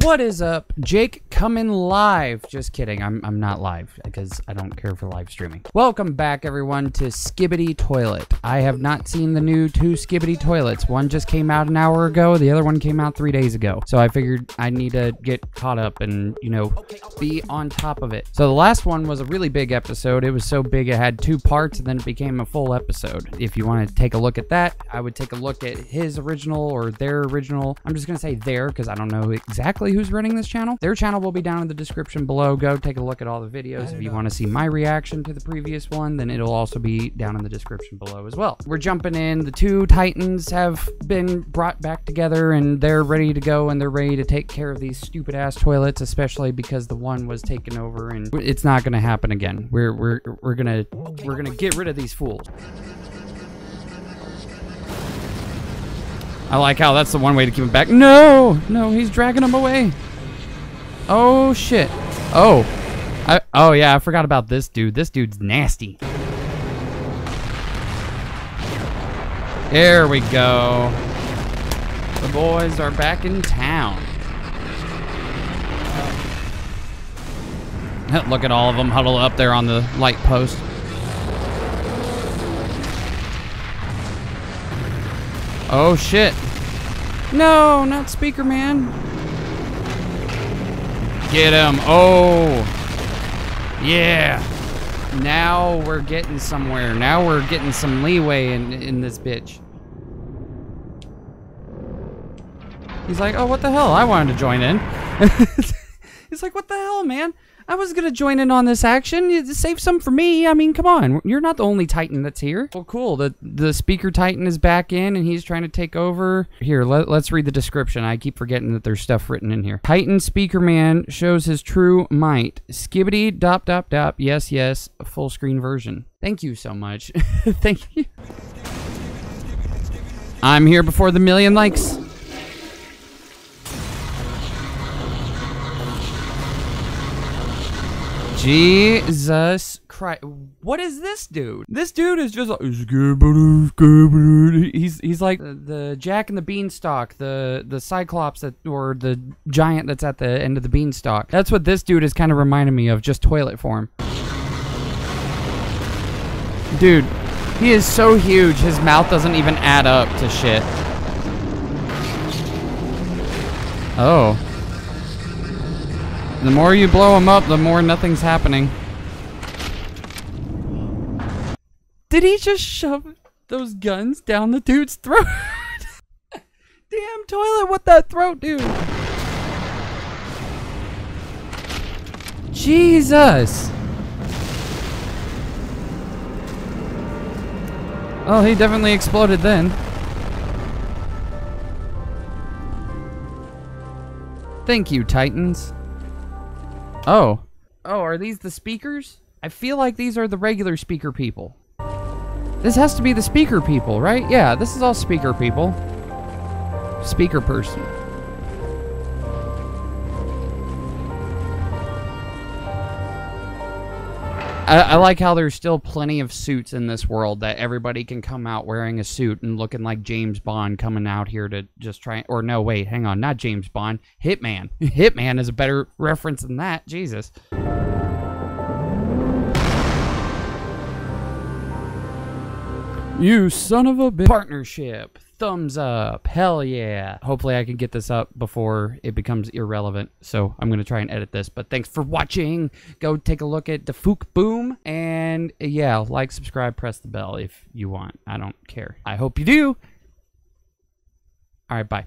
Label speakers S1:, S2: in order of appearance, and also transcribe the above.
S1: What is up? Jake coming live. Just kidding. I'm, I'm not live because I don't care for live streaming. Welcome back, everyone, to Skibidi Toilet. I have not seen the new two Skibidi Toilets. One just came out an hour ago. The other one came out three days ago. So I figured I need to get caught up and, you know, be on top of it. So the last one was a really big episode. It was so big it had two parts and then it became a full episode. If you want to take a look at that, I would take a look at his original or their original. I'm just going to say their because I don't know exactly who's running this channel. Their channel will be down in the description below. Go take a look at all the videos. If you want to see my reaction to the previous one, then it'll also be down in the description below as well. We're jumping in. The two Titans have been brought back together and they're ready to go and they're ready to take care of these stupid ass toilets, especially because the one was taken over and it's not going to happen again. We're we're we're going to we're going to get rid of these fools. I like how that's the one way to keep him back. No! No, he's dragging him away. Oh, shit. Oh. I, oh, yeah, I forgot about this dude. This dude's nasty. There we go. The boys are back in town. Look at all of them huddled up there on the light post. Oh, shit. No, not Speaker Man. Get him. Oh. Yeah. Now we're getting somewhere. Now we're getting some leeway in, in this bitch. He's like, oh, what the hell? I wanted to join in. He's like, what the hell, man? I was gonna join in on this action. You save some for me. I mean, come on. You're not the only Titan that's here. Well, cool. The the Speaker Titan is back in, and he's trying to take over. Here, let, let's read the description. I keep forgetting that there's stuff written in here. Titan Speaker Man shows his true might. Skibidi dop dop dop. Yes, yes. Full screen version. Thank you so much. Thank you. I'm here before the million likes. Jesus Christ. What is this dude? This dude is just like, he's, he's like the, the Jack and the Beanstalk, the, the Cyclops that, or the giant that's at the end of the Beanstalk. That's what this dude is kind of reminding me of, just toilet form. Dude, he is so huge, his mouth doesn't even add up to shit. Oh. The more you blow him up, the more nothing's happening. Did he just shove those guns down the dude's throat? Damn toilet, what that throat do? Jesus! Oh, he definitely exploded then. Thank you, Titans. Oh. Oh, are these the speakers? I feel like these are the regular speaker people. This has to be the speaker people, right? Yeah, this is all speaker people. Speaker person. I, I, like how there's still plenty of suits in this world that everybody can come out wearing a suit and looking like James Bond coming out here to just try. Or no, wait, hang on, not James Bond. Hitman. Hitman is a better reference than that. Jesus. You son of a bitch. Partnership thumbs up. Hell yeah. Hopefully I can get this up before it becomes irrelevant. So I'm going to try and edit this. But thanks for watching. Go take a look at DaFuqBoom. And yeah, like, subscribe, press the bell if you want. I don't care. I hope you do. All right, bye.